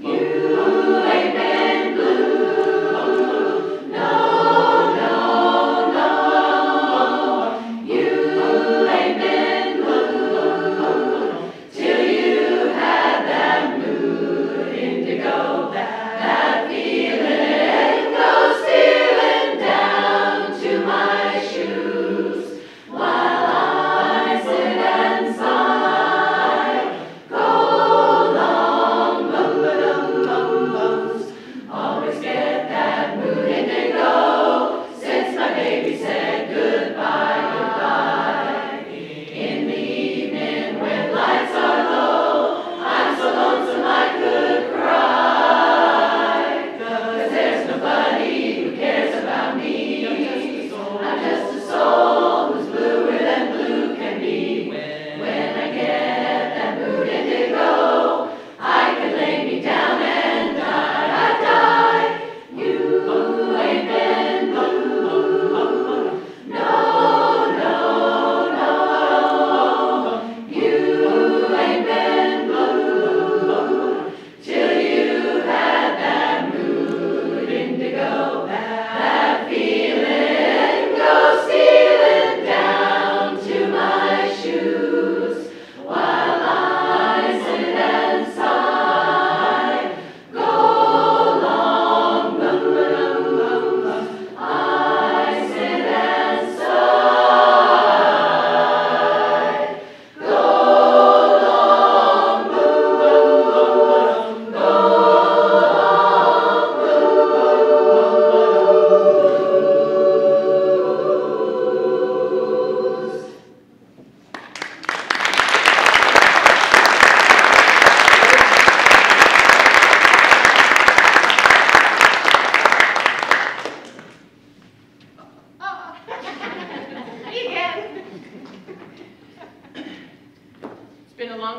been a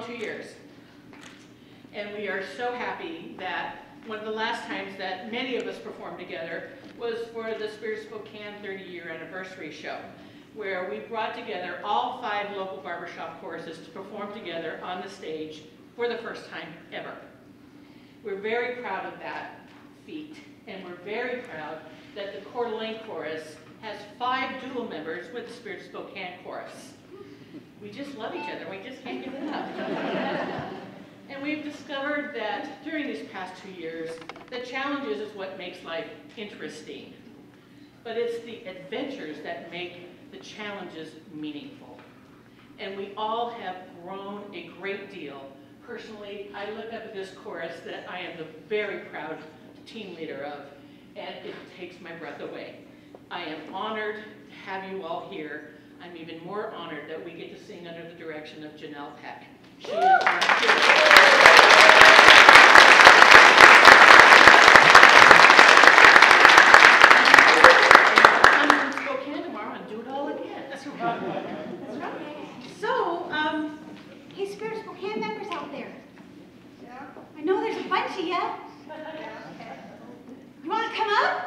two years. And we are so happy that one of the last times that many of us performed together was for the Spirit Spokane 30-year anniversary show, where we brought together all five local barbershop choruses to perform together on the stage for the first time ever. We're very proud of that feat, and we're very proud that the Coeur d'Alene Chorus has five dual members with the Spirit Spokane Chorus. Just love each other, we just can't give it up. And we've discovered that during these past two years, the challenges is what makes life interesting. But it's the adventures that make the challenges meaningful. And we all have grown a great deal. Personally, I look up at this chorus that I am the very proud team leader of, and it takes my breath away. I am honored to have you all here. I'm even more honored that we get to sing under the direction of Janelle Peck. She is our spirit. Come Spokane tomorrow and do it all again. So, um, hey, Spirit Spokane members out there. I know there's a bunch of you. You want to come up?